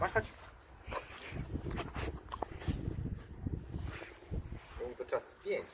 Masz chodź. Był to czas 5.